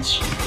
much.